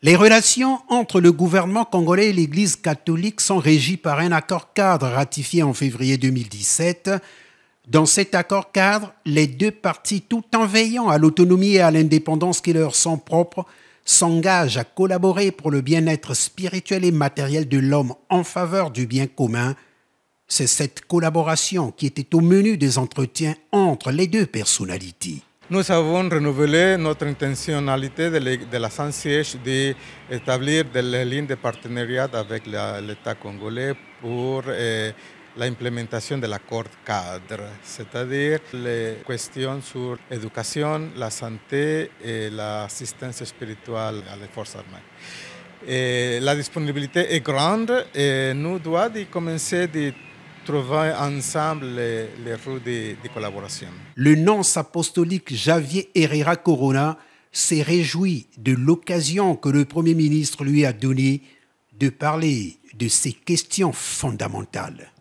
Les relations entre le gouvernement congolais et l'Église catholique sont régies par un accord cadre ratifié en février 2017. Dans cet accord cadre, les deux parties, tout en veillant à l'autonomie et à l'indépendance qui leur sont propres, s'engagent à collaborer pour le bien-être spirituel et matériel de l'homme en faveur du bien commun. C'est cette collaboration qui était au menu des entretiens entre les deux personnalités. Nous avons renouvelé notre intentionnalité de la Saint-Siège d'établir des lignes de partenariat avec l'État congolais pour eh, l'implémentation de l'accord cadre, c'est-à-dire les questions sur l'éducation, la santé et l'assistance spirituelle à les forces la disponibilité est grande et nous devons commencer de Le nonce apostolique Javier Herrera Corona s'est réjoui de l'occasion que le Premier ministre lui a donnée de parler de ces questions fondamentales.